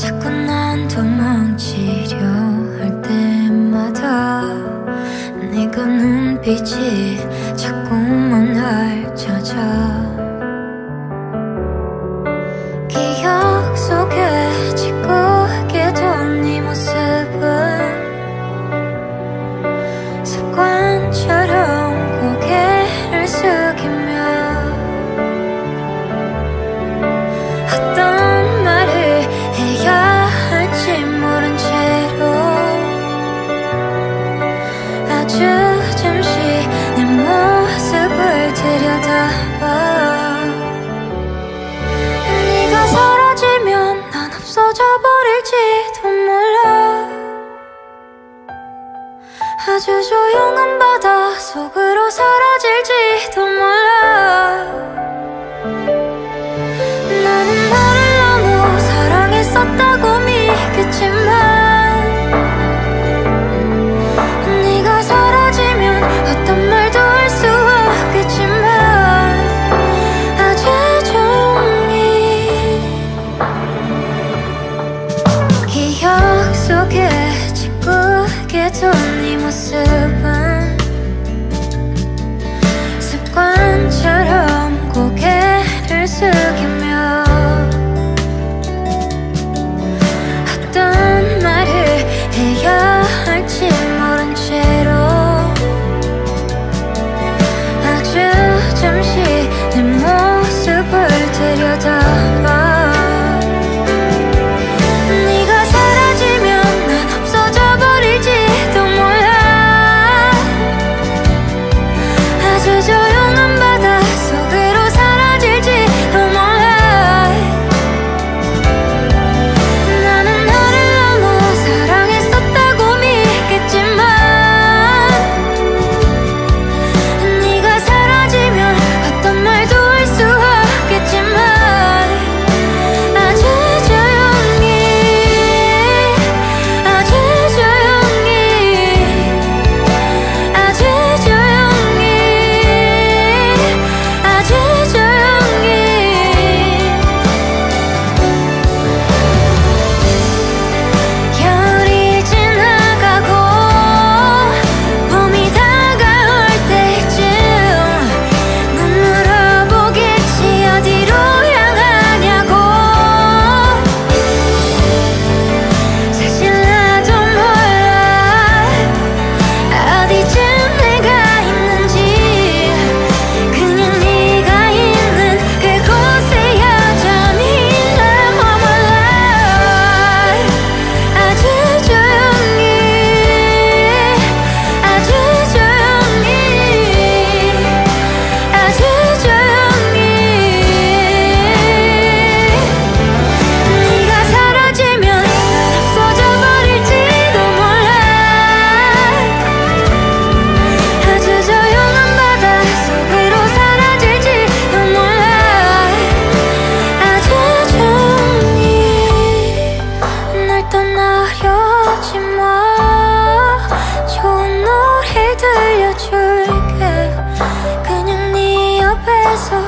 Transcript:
자꾸 난 도망치려 할 때마다 네가 눈빛이 자꾸만 날 찾아 마주 잠시 내 모습을 들여다봐. 네가 사라지면 난 없어져 버릴지도 몰라. 아주 조용한 바다 속으로 사라질지도 몰라. 나는 너를 너무 사랑했었다고 믿겠지만 날 떠나려지 마. 좋은 노래 들려줄게. 그냥 네 옆에서